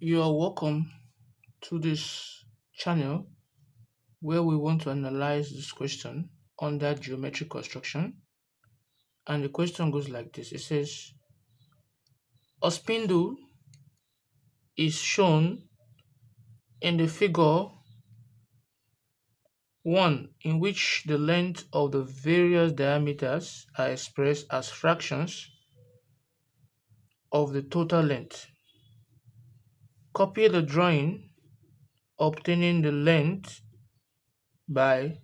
You are welcome to this channel where we want to analyze this question under geometric construction. And the question goes like this. It says, a spindle is shown in the figure 1 in which the length of the various diameters are expressed as fractions of the total length. Copy the drawing obtaining the length by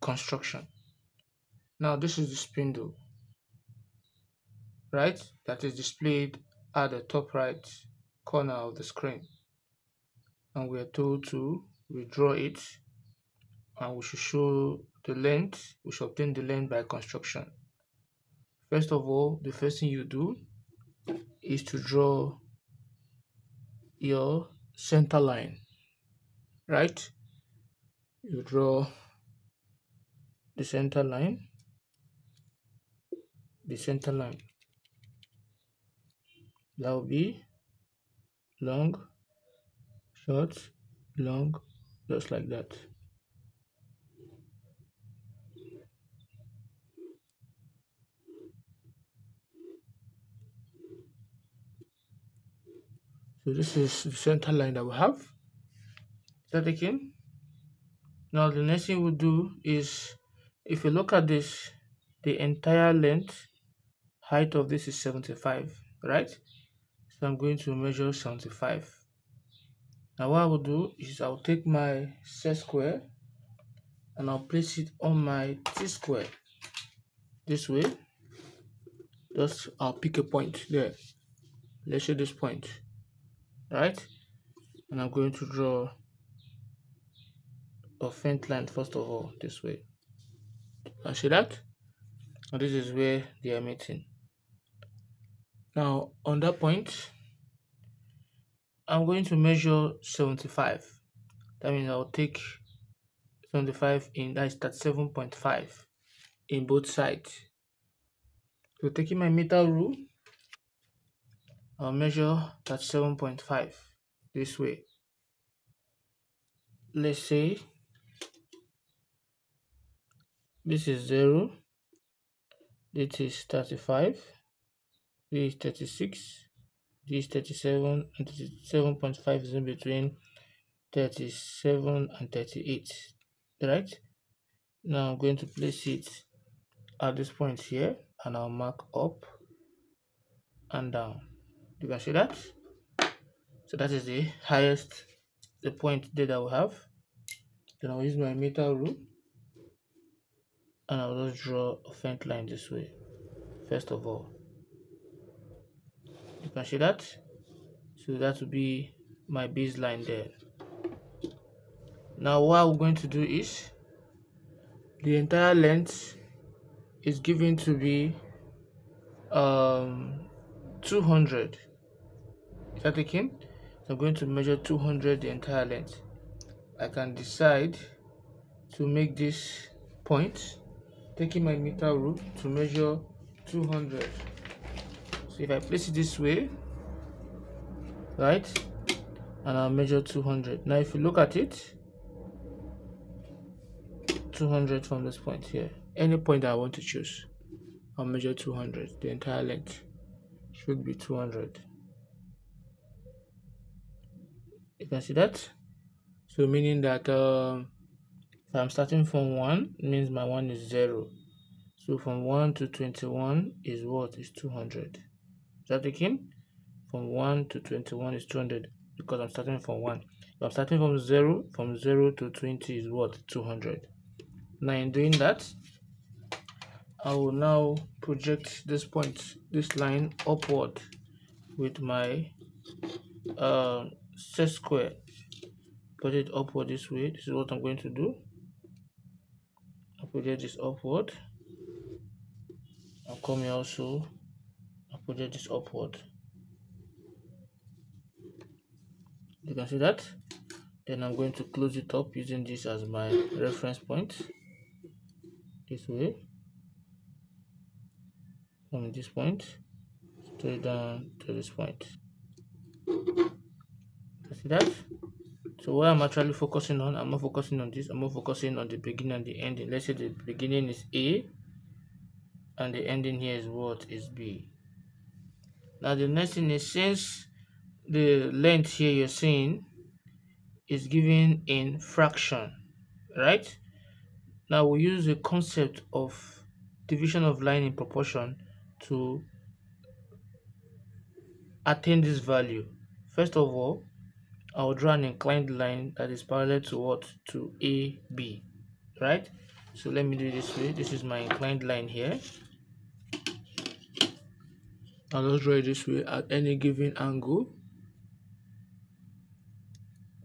construction. Now this is the spindle, right? That is displayed at the top right corner of the screen. And we are told to redraw it and we should show the length, we should obtain the length by construction. First of all, the first thing you do is to draw your center line right? You draw the center line the center line. That will be long short long just like that So this is the center line that we have. That taken? Now the next thing we'll do is if you look at this, the entire length, height of this is 75, right? So I'm going to measure 75. Now what I will do is I'll take my set square and I'll place it on my t-square this way. Just I'll pick a point there. Let's say this point right? And I'm going to draw a faint line first of all this way. I see that? And this is where they are meeting. Now on that point I'm going to measure 75 that means I'll take 75 in that's 37.5 in both sides. So taking my meter rule I'll measure that 7.5 this way. Let's say this is 0, this is 35, this is 36, this is 37, and 7.5 is in between 37 and 38, right? Now I'm going to place it at this point here and I'll mark up and down you can see that? So that is the highest the point that we have. Then i'll use my meter rule and i'll just draw a faint line this way first of all. You can see that? So that will be my baseline there. Now what we're going to do is the entire length is given to be um 200 is that taken so i'm going to measure 200 the entire length. I can decide to make this point taking my meter rule to measure 200 so if i place it this way right and i'll measure 200 now if you look at it 200 from this point here. Any point i want to choose i'll measure 200 the entire length should be 200 you can see that so meaning that uh, if i'm starting from 1 means my 1 is 0 so from 1 to 21 is what? Is 200 is that taken from 1 to 21 is 200 because i'm starting from 1 if i'm starting from 0 from 0 to 20 is what? 200 now in doing that i will now project this point this line upward with my uh, set square. Put it upward this way. This is what i'm going to do. I'll project this upward. I'll come here also. I'll project this upward. You can see that? Then i'm going to close it up using this as my reference point. This way. From this point. Straight down to this point that. So what i'm actually focusing on i'm not focusing on this i'm not focusing on the beginning and the ending. Let's say the beginning is a and the ending here is what is b. Now the next thing is since the length here you're seeing is given in fraction right? Now we use the concept of division of line in proportion to attain this value. First of all I'll draw an inclined line that is parallel to what to AB right? So let me do this way. This is my inclined line here. I'll just draw it this way at any given angle.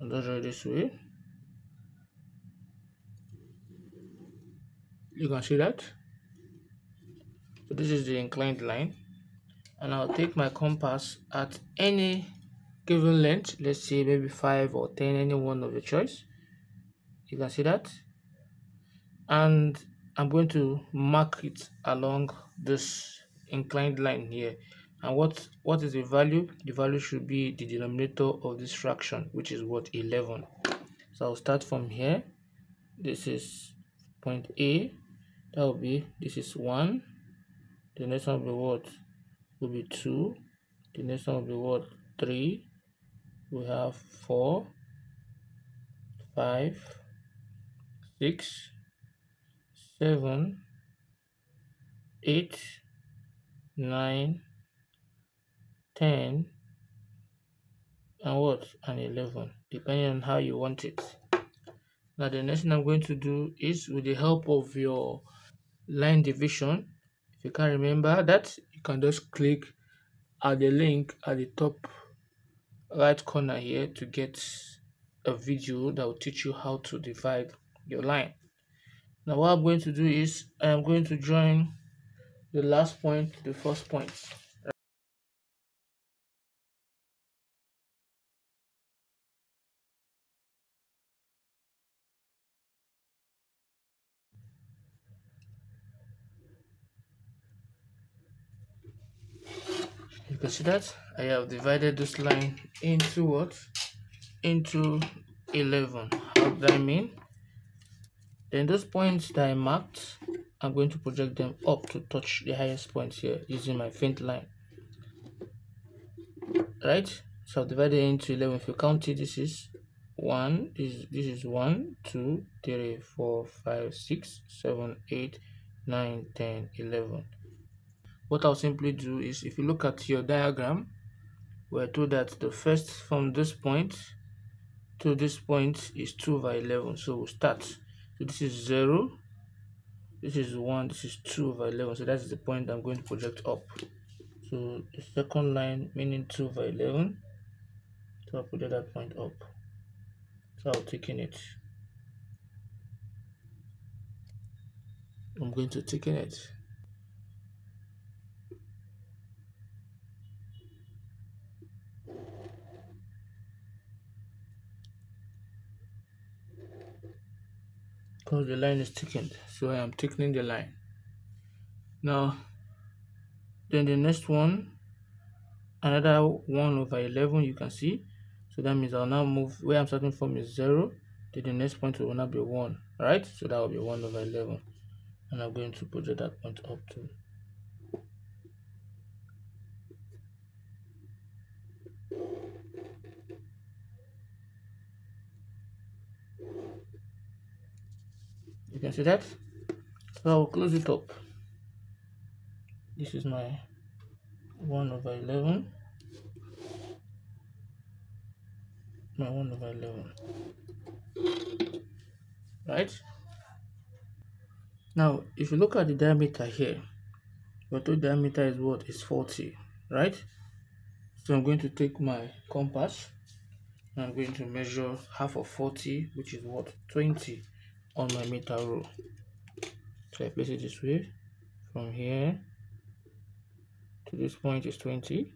I'll just draw it this way. You can see that? So this is the inclined line. And I'll take my compass at any given length let's say maybe 5 or 10 any one of your choice. You can see that. And I'm going to mark it along this inclined line here. And what what is the value? The value should be the denominator of this fraction which is what? 11 so I'll start from here. This is point A. That will be this is 1 the next one will be what? Will be 2 the next one will be what? 3 we have 4 5 6 7 8 9 10 and what? And 11 depending on how you want it. Now the next thing i'm going to do is with the help of your line division if you can't remember that you can just click at the link at the top right corner here to get a video that will teach you how to divide your line. Now what i'm going to do is i'm going to join the last point to the first point can see that. I have divided this line into what? Into 11 how do I mean? Then those points that I marked I'm going to project them up to touch the highest points here using my faint line. Right? So I've divided into 11 if you count it this is 1 this, this is 1 2 3 4 5 6 7 8 9 10 11 what I'll simply do is if you look at your diagram we're told that the first from this point to this point is 2 over 11 so we'll start. So this is 0 this is 1 this is 2 over 11 so that's the point I'm going to project up. So the second line meaning 2 over 11 so I'll project that point up. So I'll in it. I'm going to in it because the line is thickened. So I am thickening the line. Now then the next one another 1 over 11 you can see. So that means I'll now move where I'm starting from is 0 then the next point will now be 1 right? So that will be 1 over 11 and I'm going to project that point up to can see that? So I'll close it up. This is my 1 over 11 my 1 over 11 right? Now if you look at the diameter here your total diameter is what? Is 40 right? So I'm going to take my compass I'm going to measure half of 40 which is what? 20 on my meter rule so I place it this way from here to this point is 20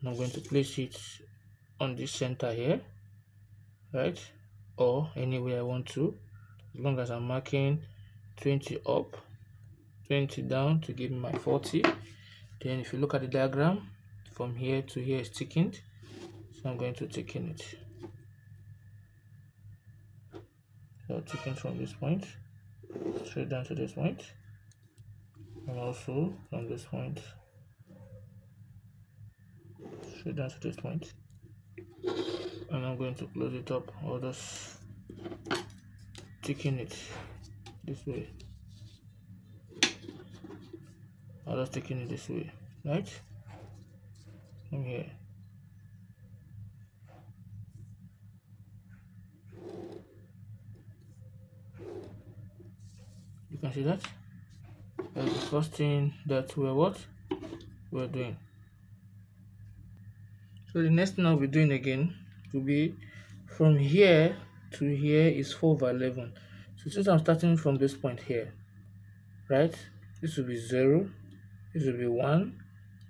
and I'm going to place it on this center here right? Or anywhere I want to. As long as I'm marking 20 up 20 down to give me my 40 then if you look at the diagram from here to here is thickened. So I'm going to in it so taking from this point straight down to this point and also from this point straight down to this point. And I'm going to close it up or just taking it this way. I'm just taking it this way right? From here you can see that? That's the first thing that we're what we're doing. So the next thing I'll be doing again will be from here to here is 4 over 11 so since I'm starting from this point here right this will be 0 this will be 1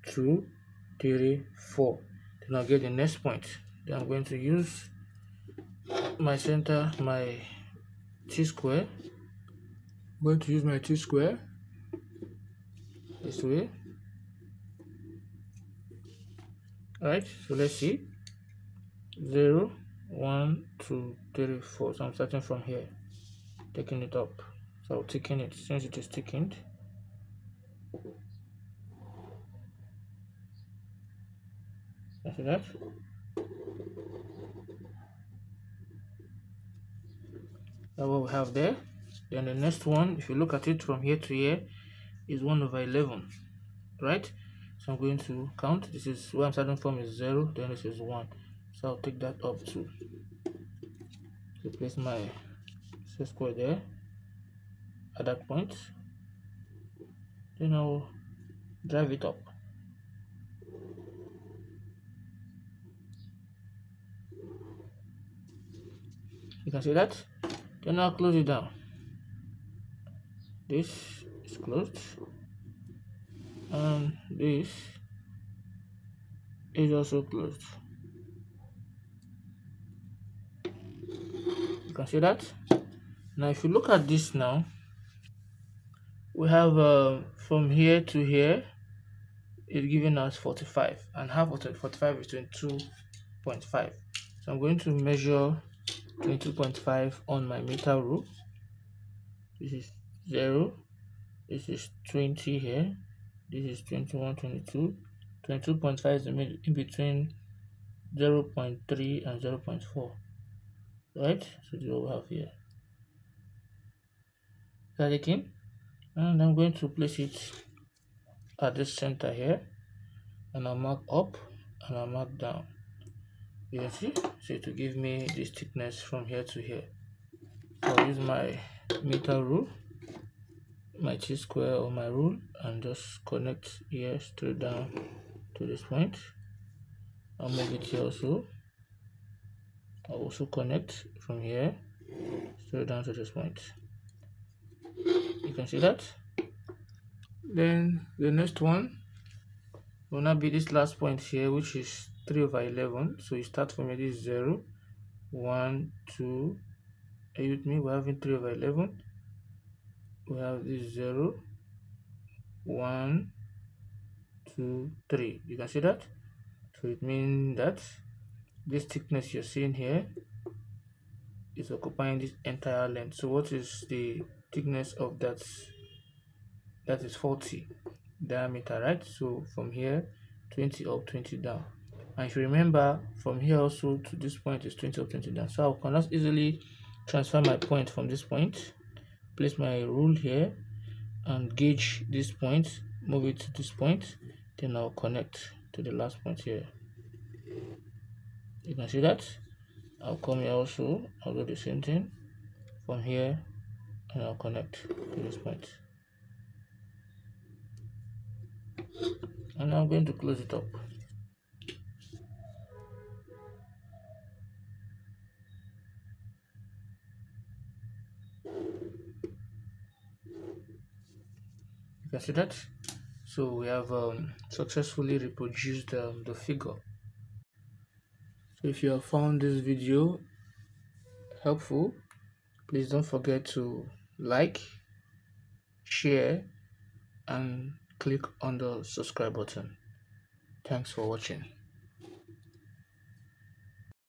2 3 4 then I'll get the next point. Then I'm going to use my center my t-square I'm going to use my t-square. This way Alright, so let's see. 0 1 2 3 4 so I'm starting from here. Taking it up. So taking it. Since it is taken see that. That's what we have there then the next one if you look at it from here to here is 1 over 11 right? So I'm going to count. This is where I'm starting from is 0 then this is 1 so I'll take that up to place my c square there at that point. Then I'll drive it up. You can see that? Then I'll close it down this is closed. And this is also closed. You can see that? Now if you look at this now we have uh, from here to here it's giving us 45 and half of 45 is 22.5 so I'm going to measure 22.5 on my meter rule this is 0 this is 20 here. This is 21 22 22.5 is in between 0 0.3 and 0 0.4 right? So this is what we have here. That again. And I'm going to place it at this center here. And I'll mark up and I'll mark down. You can see? So to give me this thickness from here to here. So I'll use my meter rule my t-square or my rule and just connect here straight down to this point. I'll move it here also. I'll also connect from here straight down to this point. You can see that? Then the next one will now be this last point here which is 3 over 11 so you start from here this 0 1 2 are you with me? We're having 3 over 11 we have this 0 1 2 3 you can see that? So it means that this thickness you're seeing here is occupying this entire length. So what is the thickness of that? That is 40 diameter right? So from here 20 up 20 down. And if you remember from here also to this point is 20 up 20 down. So i can just easily transfer my point from this point place my rule here and gauge this point move it to this point then i'll connect to the last point here. You can see that? I'll come here also. I'll do the same thing from here and i'll connect to this point. and i'm going to close it up see that so we have um, successfully reproduced um, the figure. So if you have found this video helpful please don't forget to like share and click on the subscribe button. Thanks for watching